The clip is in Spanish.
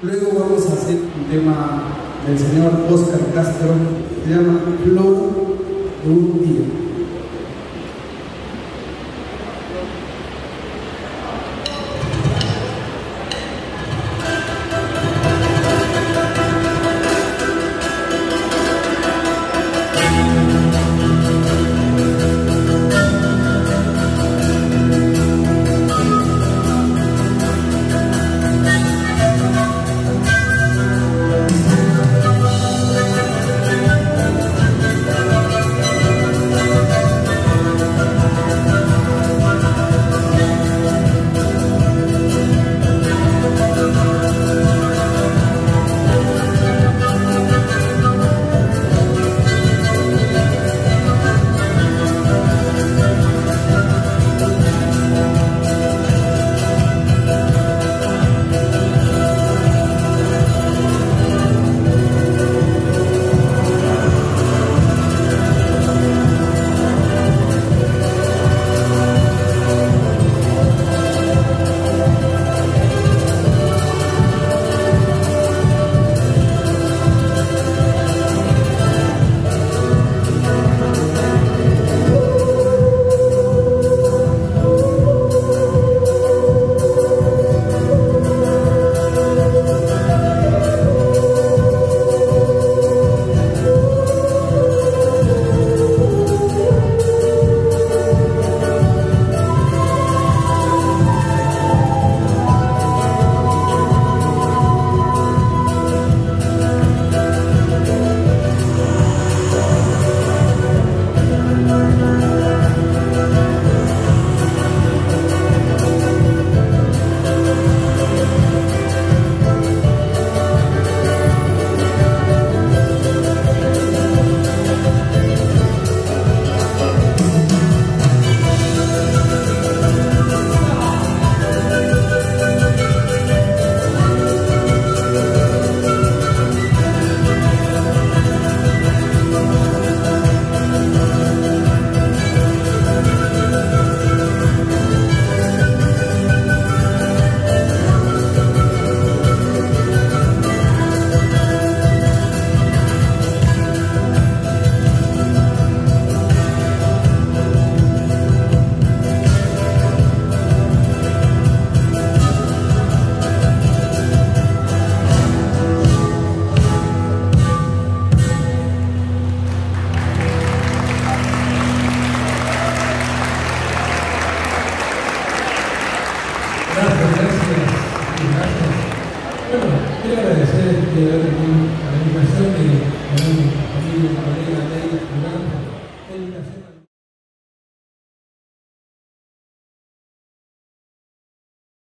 Luego vamos a hacer un tema del señor Oscar Castro, se llama Flor de un día. gracias. gracias. Bueno, quiero agradecer el día de a la